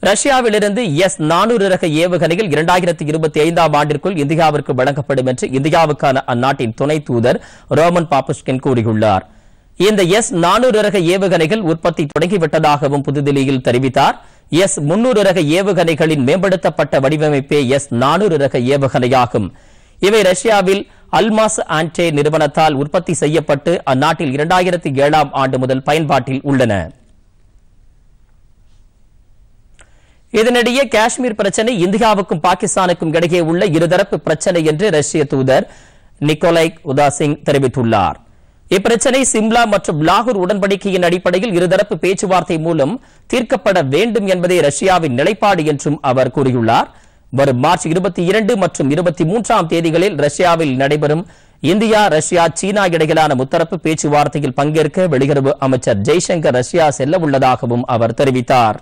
ரஷ்யாவிலிருந்து S நானூறு ரக ஏவுகணையில் இரண்டாயிரத்தி இருபத்தி ஐந்தாம் ஆண்டிற்குள் இந்தியாவிற்கு வழங்கப்படும் என்று இந்தியாவுக்கான அந்நாட்டின் துணை தூதர் ரோமன் பாப்புஷ்கின் கூறியுள்ளார். இந்த எஸ் நானூறு ரக ஏவுகணைகள் உற்பத்தி தொடங்கிவிட்டதாகவும் புதுதில்லியில் தெரிவித்தார். எஸ் முன்னூறு ரக ஏவுகணைகளின் மேம்படுத்தப்பட்ட வடிவமைப்பே எஸ் நானூறு ரக ஏவுகணையாகும். இவை ரஷ்யாவில் அல்மாஸ் ஆன்டே நிறுவனத்தால் உற்பத்தி செய்யப்பட்டு அந்நாட்டில் இரண்டாயிரத்தி ஏழாம் ஆண்டு முதல் பயன்பாட்டில் உள்ளன. இதனிடையே காஷ்மீர் பிரச்சனை இந்தியாவுக்கும் பாகிஸ்தானுக்கும் இடையே உள்ள இருதரப்பு பிரச்சனை என்று ரஷ்ய தூதர் நிக்கோலை உதாசிங் தெரிவித்துள்ளார். இப்பிரச்சனை சிம்லா மற்றும் லாகூர் உடன்படிக்கையின் அடிப்படையில் இருதரப்பு பேச்சுவார்த்தை மூலம் தீர்க்கப்பட வேண்டும் என்பதே ரஷ்யாவின் நிலைப்பாடு என்றும் அவர் கூறியுள்ளார். வரும் மார்ச் இருபத்தி இரண்டு மற்றும் இருபத்தி மூன்றாம் தேதிகளில் ரஷ்யாவில் நடைபெறும் இந்தியா ரஷ்யா சீனா இடையிலான முத்தரப்பு பேச்சுவார்த்தையில் பங்கேற்க வெளியுறவு அமைச்சர் ஜெய்சங்கர் ரஷ்யா செல்ல உள்ளதாகவும் அவர் தெரிவித்தார்.